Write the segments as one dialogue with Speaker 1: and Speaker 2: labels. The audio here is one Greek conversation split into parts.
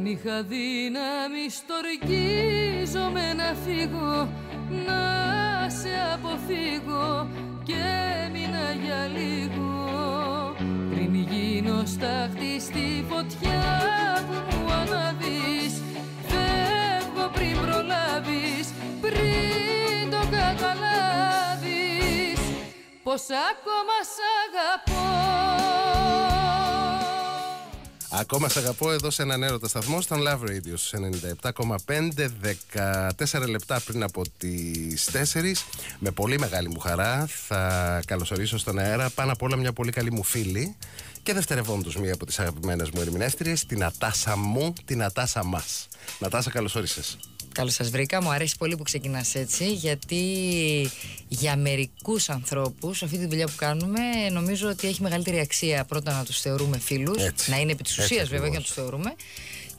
Speaker 1: Δεν είχα δύναμη στοργίζομαι να φύγω Να σε αποφύγω και έμεινα για λίγο. Πριν γίνω στάχτη στη φωτιά που μου αναβείς Φεύγω πριν προλάβεις, πριν το καταλάβεις. Πως ακόμα σ' αγαπώ
Speaker 2: Ακόμα σε αγαπώ εδώ σε έναν έρωτα σταθμό στον Love Radio στους 97,5 14 λεπτά πριν από τις 4 με πολύ μεγάλη μου χαρά θα καλωσορίσω στον αέρα πάνω απ' όλα μια πολύ καλή μου φίλη και δευτερευόντως μία από τις αγαπημένες μου ερμηνέστριες την Ατάσα μου, την Ατάσα μας. Νατάσα καλώς όρισες
Speaker 3: Καλώς σας βρήκα. Μου αρέσει πολύ που ξεκινάς έτσι, γιατί για μερικούς ανθρώπους αυτή τη δουλειά που κάνουμε νομίζω ότι έχει μεγαλύτερη αξία πρώτα να τους θεωρούμε φίλους,
Speaker 2: Έτσι.
Speaker 3: να είναι επί της
Speaker 2: Έτσι
Speaker 3: ουσίας βέβαια
Speaker 2: ακριβώς.
Speaker 3: και να τους θεωρούμε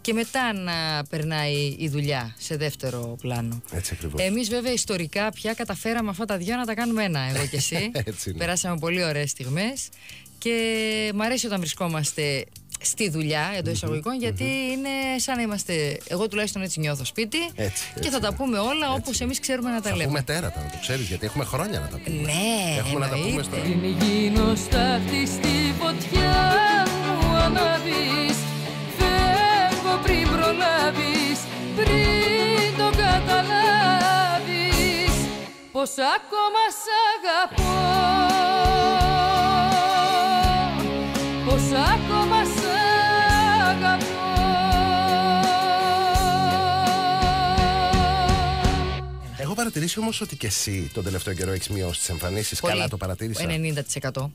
Speaker 3: και μετά να περνάει η δουλειά σε δεύτερο πλάνο.
Speaker 2: Έτσι ακριβώς.
Speaker 3: Εμείς βέβαια ιστορικά πια καταφέραμε αυτά τα δυο να τα κάνουμε ένα, εγώ και εσύ.
Speaker 2: Έτσι είναι.
Speaker 3: Περάσαμε πολύ ωραίες στιγμές και μου αρέσει όταν βρισκόμαστε στη δουλειά εντός εισαγωγικών, γιατί είναι σαν να είμαστε. Εγώ τουλάχιστον έτσι νιώθω σπίτι
Speaker 2: Έτσι,
Speaker 3: και
Speaker 2: έτσι
Speaker 3: θα τα
Speaker 2: είναι.
Speaker 3: πούμε όλα όπως εμείς ξέρουμε να τα
Speaker 2: Θα
Speaker 3: λέμε.
Speaker 2: πούμε τέρατα να το ξέρεις γιατί έχουμε χρόνια να τα πούμε
Speaker 3: Ναι,
Speaker 2: Έχουμε να τα πούμε στο
Speaker 3: εννοείται.
Speaker 1: Πριν γίνω στάχτη στη φωτιά μου αναβείς Φεύγω πριν προλάβεις, πριν το καταλάβεις Πως ακόμα σ' αγαπώ Πως ακόμα
Speaker 2: παρατηρήσει όμως ότι και εσύ τον τελευταίο καιρό έχεις μειώσει τις εμφανίσεις
Speaker 3: Πολύ.
Speaker 2: Καλά το παρατήρησα
Speaker 3: 90%.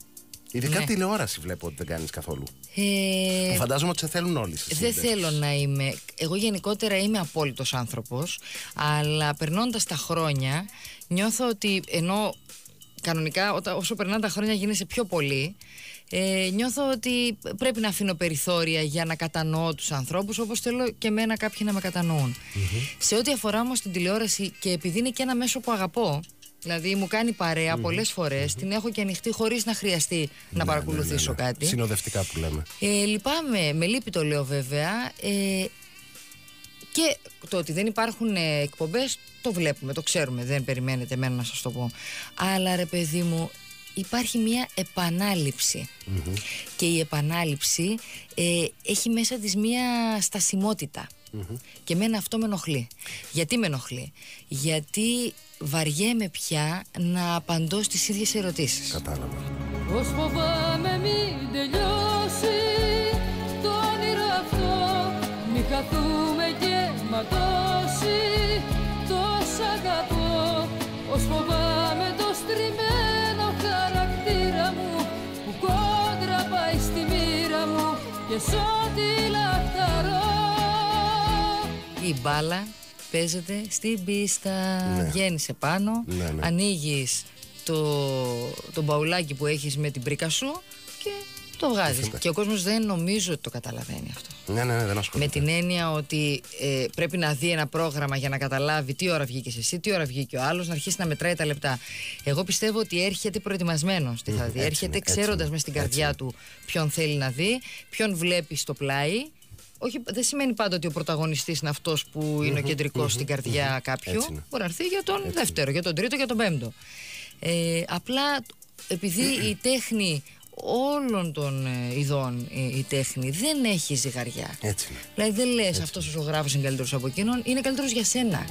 Speaker 2: Ειδικά
Speaker 3: ναι.
Speaker 2: τηλεόραση βλέπω ότι δεν κάνεις καθόλου
Speaker 3: Ε,
Speaker 2: Φαντάζομαι ότι σε θέλουν όλοι στις
Speaker 3: Δεν
Speaker 2: συνεντεύξεις.
Speaker 3: θέλω να είμαι. Εγώ γενικότερα είμαι απόλυτος άνθρωπος, αλλά περνώντας τα χρόνια νιώθω ότι ενώ κανονικά όταν, όσο περνάνε τα χρόνια γίνεσαι πιο πολύ, ε, νιώθω ότι πρέπει να αφήνω περιθώρια για να κατανοώ τους ανθρώπους όπως θέλω και εμένα κάποιοι να με κατανοουν Σε ό,τι αφορά όμως την τηλεόραση και επειδή είναι και ένα μέσο που αγαπώ, Δηλαδή μου κάνει παρέα πολλές φορές, την έχω και ανοιχτή χωρίς να χρειαστεί να
Speaker 2: Ναι,
Speaker 3: παρακολουθήσω
Speaker 2: ναι, ναι, ναι.
Speaker 3: κάτι.
Speaker 2: Συνοδευτικά που λέμε
Speaker 3: Ε, λυπάμαι, με λύπη το λέω βέβαια. Ε, και το ότι δεν υπάρχουν ε, εκπομπές το βλέπουμε, το ξέρουμε, δεν περιμένετε εμένα να σας το πω. Αλλά ρε παιδί μου, υπάρχει μια επαναληψη Και η επανάληψη ε, έχει μέσα της μια στασιμότητα. Και εμένα αυτό με ενοχλεί. Γιατί με ενοχλεί; Γιατί βαριέμαι πια να απαντώ στις ίδιες ερωτήσεις.
Speaker 2: Κατάλαβα
Speaker 1: Πως φοβάμαι μην τελειώσει το όνειρο αυτό Μη χαθούμε και ματώσει Τόσα αγαπώ Πως φοβάμαι το στριμμένο χαρακτήρα μου Που κόντρα πάει στη μοίρα μου Και σ' ό,τι λαχταρώ
Speaker 3: Η μπάλα παίζεται στην πίστα.
Speaker 2: Ναι.
Speaker 3: Βγαίνεις επάνω,
Speaker 2: Ναι, ναι.
Speaker 3: ανοίγεις το, το μπαουλάκι που έχεις με την πρίκα σου και το βγάζεις;
Speaker 2: Ευθύντα.
Speaker 3: Και ο κόσμος δεν νομίζω ότι το καταλαβαίνει αυτό.
Speaker 2: Ναι, ναι, ναι, δεν
Speaker 3: Με
Speaker 2: ασχολείται.
Speaker 3: την έννοια ότι ε, πρέπει να δει ένα πρόγραμμα για να καταλάβει τι ώρα βγήκες εσύ, τι ώρα βγήκε ο άλλος, να αρχίσει να μετράει τα λεπτά. Εγώ πιστεύω ότι έρχεται προετοιμασμένο τι θα δει.
Speaker 2: έτσι
Speaker 3: έρχεται
Speaker 2: είναι, έτσι
Speaker 3: ξέροντα
Speaker 2: είναι,
Speaker 3: με στην
Speaker 2: έτσι
Speaker 3: καρδιά
Speaker 2: είναι.
Speaker 3: του ποιον θέλει να δει, ποιον βλέπει στο πλάι. Όχι, δεν σημαίνει πάντα ότι ο πρωταγωνιστής είναι αυτός που είναι ο κεντρικός στην καρδιά κάποιου.
Speaker 2: Έτσι είναι.
Speaker 3: Μπορεί να έρθει για τον δεύτερο, για τον τρίτο, για τον πέμπτο. Ε, απλά επειδή η τέχνη όλων των ε, ειδών ε, η τέχνη δεν έχει ζυγαριά.
Speaker 2: Έτσι είναι.
Speaker 3: Δηλαδή δεν λες αυτός ο ζωγράφος είναι καλύτερος από εκείνον, είναι καλύτερος για σένα.